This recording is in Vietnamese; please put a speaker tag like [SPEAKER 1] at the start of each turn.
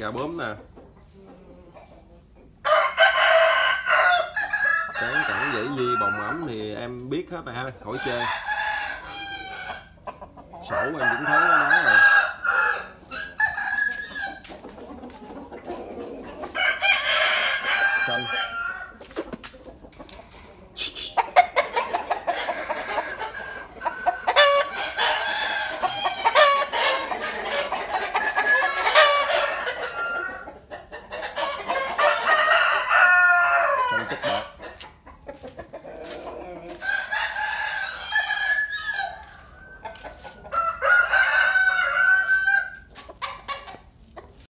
[SPEAKER 1] gà bướm nè. Cán cẳng dễ di bồng ẩm thì em biết hết rồi ha, khỏi chê. Sổ em cũng thấy nó nói rồi. Xanh. Yeah.